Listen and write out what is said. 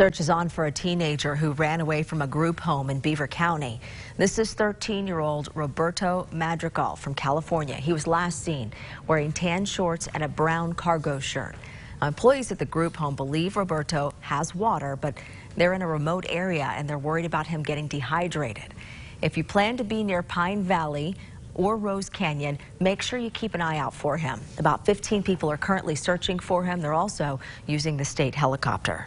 Search is on for a teenager who ran away from a group home in Beaver County. This is 13-year-old Roberto Madrigal from California. He was last seen wearing tan shorts and a brown cargo shirt. Employees at the group home believe Roberto has water, but they're in a remote area and they're worried about him getting dehydrated. If you plan to be near Pine Valley, or Rose Canyon, make sure you keep an eye out for him. About 15 people are currently searching for him. They're also using the state helicopter.